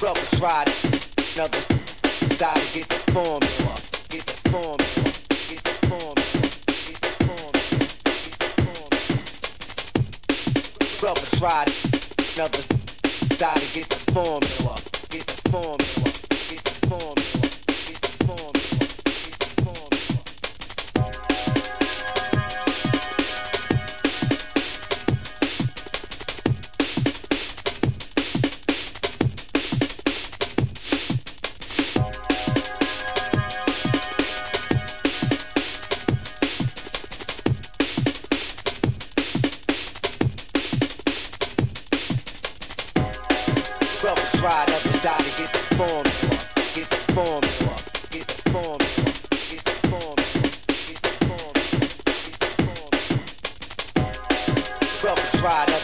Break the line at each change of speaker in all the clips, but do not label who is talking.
Brothers riding, another gotta get the formula, get the formula, get the formula, get the formula, get the formula. Brothers riding, another gotta get the formula, get the formula, ride up and die to get the formula, get the formula, get the formula, get the formula, get the formula, get the formula. Brothers ride up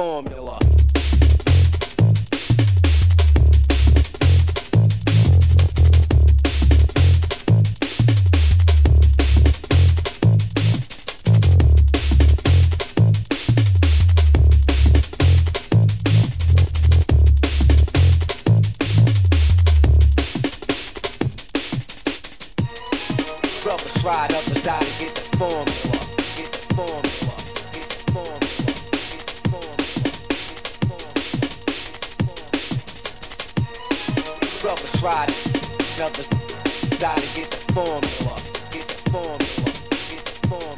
formula. Brothers ride up and die to get the formula. Ride another to get the formula. Get the formula. Get the formula.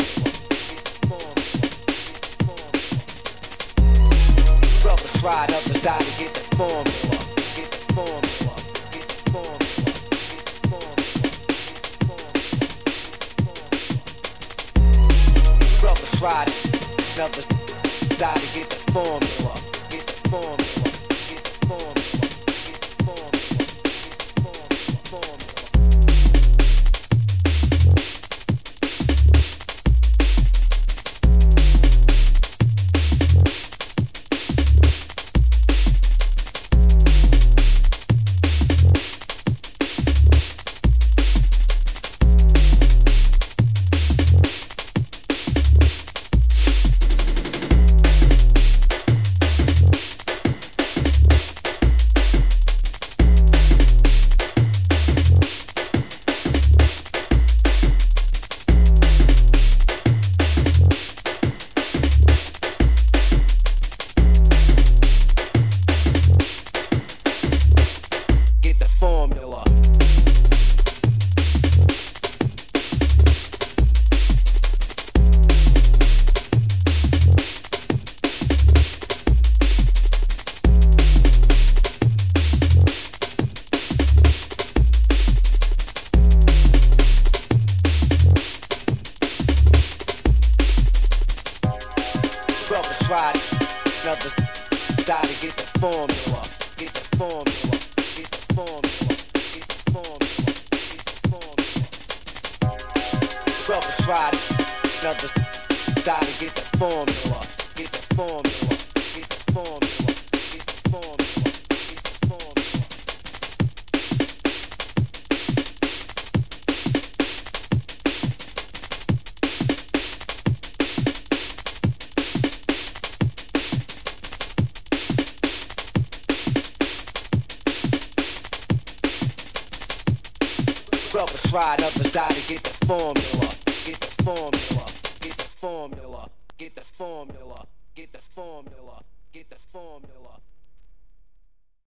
Get the formula. Brothers ride up and die to get the formula. Get the formula. Get die to get the formula, get the formula, formula. Brothers another die to get the formula, get the formula, get the formula, formula. Brothers riding, another die to get the formula, get the formula, get the formula, Get the formula. brothers ride up the die to get the formula, Get the formula. Get the formula. Get the formula. Get the formula. Get the formula.